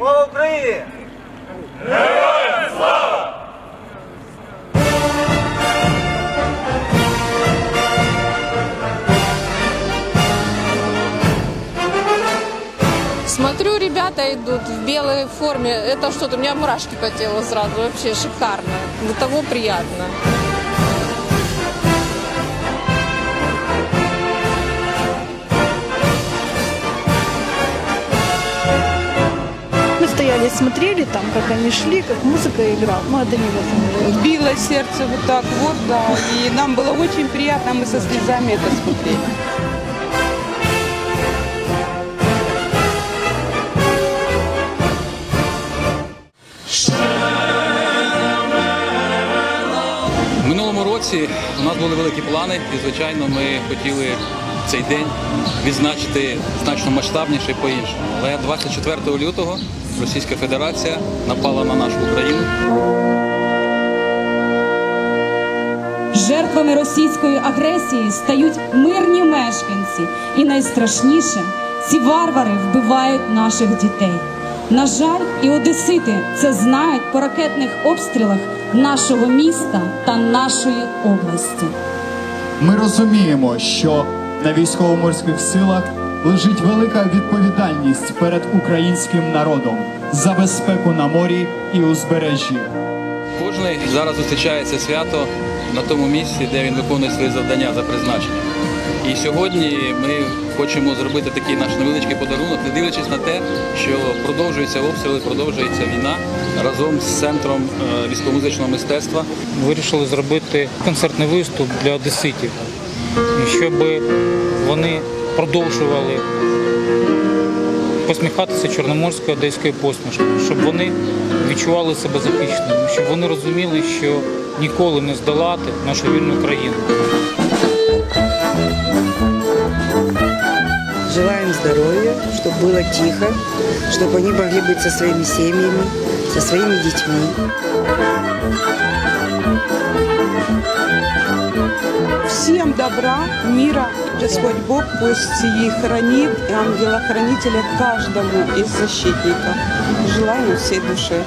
ви? Смотрю, ребята идут в белой форме. Это что-то, у меня мурашки по телу сразу. Вообще шикарно. До того приятно. стояли, смотрели там, как они шли, как музыка играла. Ну, это невозможно. било сердце вот так вот, да. И нам было очень приятно, мы со слезами это смотрели. В минулому році у нас були великі плани, і звичайно, ми хотіли цей день відзначити значно масштабніше і по-іншому. Але 24 лютого Російська Федерація напала на нашу Україну. Жертвами російської агресії стають мирні мешканці, і найстрашніше ці варвари вбивають наших дітей. На жаль, і одесити це знають по ракетних обстрілах нашого міста та нашої області. Ми розуміємо, що на військово-морських силах лежить велика відповідальність перед українським народом за безпеку на морі і узбережжі. Кожний зараз зустрічає це свято на тому місці, де він виконує свої завдання за призначенням. І сьогодні ми хочемо зробити такий наш невеличкий подарунок, не дивлячись на те, що продовжуються обстріли, продовжується війна разом з центром е, військово-музичного мистецтва. вирішили зробити концертний виступ для одеситів, щоб вони продовжували посміхатися чорноморською одеською посмішкою, щоб вони відчували себе захищеними, щоб вони розуміли, що ніколи не здолати нашу вільну країну. Желаем здоровья, чтобы было тихо, чтобы они могли быть со своими семьями, со своими детьми. Всем добра, мира. Господь Бог пусть их хранит, и ангела-хранителя каждому из защитников. Желаем всей души.